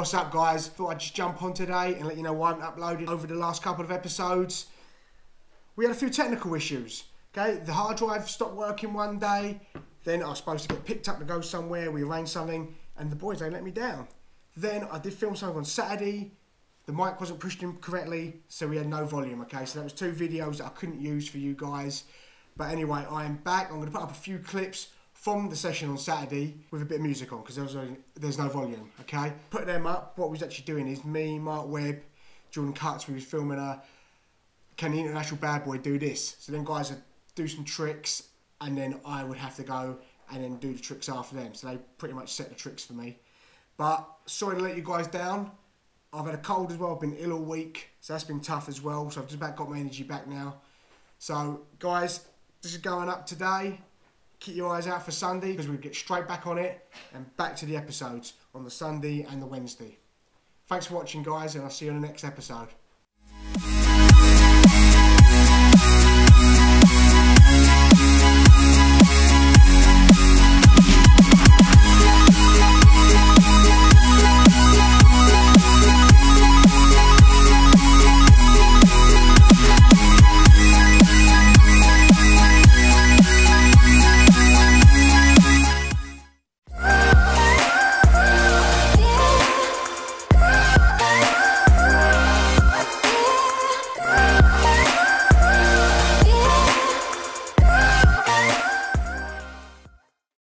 What's up guys? Thought I'd just jump on today and let you know why I haven't uploaded over the last couple of episodes. We had a few technical issues. Okay, the hard drive stopped working one day, then I was supposed to get picked up to go somewhere, we arranged something, and the boys they let me down. Then I did film something on Saturday, the mic wasn't pushed in correctly, so we had no volume, okay? So that was two videos that I couldn't use for you guys. But anyway, I am back. I'm going to put up a few clips from the session on Saturday with a bit of music on because there's, there's no volume, okay? Put them up. What we was actually doing is me, Mark Webb, Jordan Cutts, we was filming a Can the International Bad Boy do this? So then guys would do some tricks and then I would have to go and then do the tricks after them. So they pretty much set the tricks for me. But sorry to let you guys down. I've had a cold as well. I've been ill all week, so that's been tough as well. So I've just about got my energy back now. So guys, this is going up today. Keep your eyes out for Sunday because we get straight back on it and back to the episodes on the Sunday and the Wednesday. Thanks for watching guys and I'll see you on the next episode.